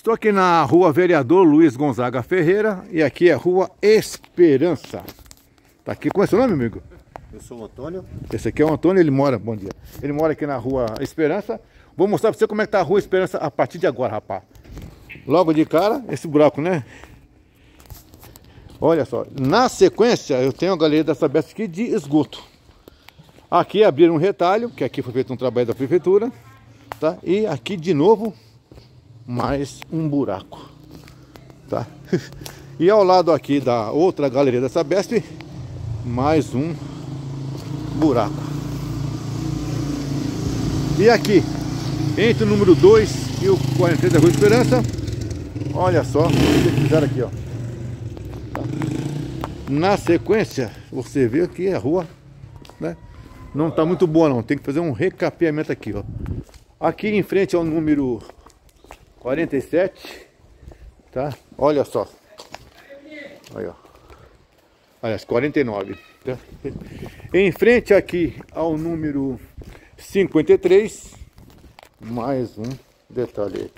Estou aqui na rua Vereador Luiz Gonzaga Ferreira e aqui é a rua Esperança. Tá aqui, qual é seu nome, amigo? Eu sou o Antônio. Esse aqui é o Antônio, ele mora, bom dia. Ele mora aqui na rua Esperança. Vou mostrar pra você como é que tá a rua Esperança a partir de agora, rapaz. Logo de cara, esse buraco, né? Olha só, na sequência eu tenho a galeria da Sabesp aqui de esgoto. Aqui abriram um retalho, que aqui foi feito um trabalho da prefeitura, tá? E aqui de novo mais um buraco, tá? E ao lado aqui da outra galeria da Sabesp, mais um buraco. E aqui, entre o número 2 e o 43 da Rua Esperança, olha só o que fizeram aqui, ó. Tá? Na sequência, você vê que a rua, né? Não está muito boa não, tem que fazer um recapeamento aqui, ó. Aqui em frente ao número 47, tá? Olha só. Aí, ó. Aliás, 49. Tá? Em frente aqui ao número 53, mais um detalhe.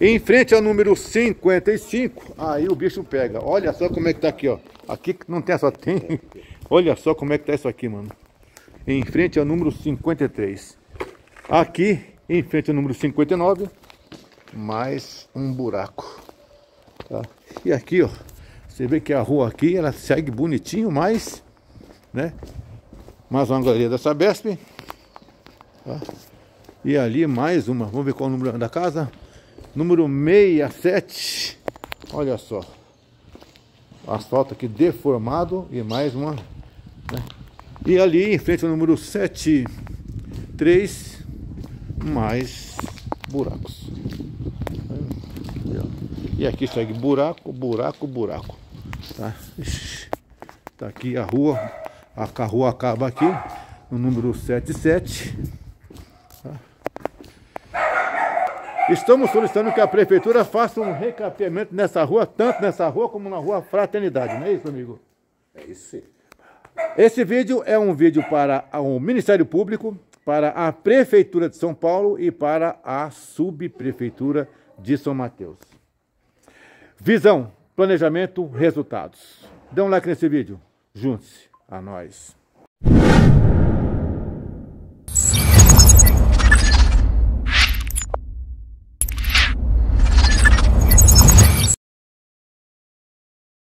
Em frente ao número 55, aí o bicho pega. Olha só como é que tá aqui, ó. Aqui não tem só tem. Olha só como é que tá isso aqui, mano. Em frente ao número 53. Aqui, em frente ao número 59, mais um buraco. Tá? E aqui, ó, você vê que a rua aqui, ela segue bonitinho, mas, né? Mais uma galeria da Sabesp. Tá? E ali mais uma, vamos ver qual é o número da casa. Número 67. Olha só. Asfalto aqui deformado e mais uma. Né? E ali em frente ao número 73, mais buracos. E aqui segue buraco, buraco, buraco. Tá? tá aqui a rua. A, rua acaba aqui no número 77. Tá? Estamos solicitando que a prefeitura faça um recapeamento nessa rua, tanto nessa rua como na rua Fraternidade, não é isso, amigo? É isso sim. Esse vídeo é um vídeo para o Ministério Público, para a Prefeitura de São Paulo e para a Subprefeitura de São Mateus. Visão, planejamento, resultados. Dê um like nesse vídeo. Junte-se a nós.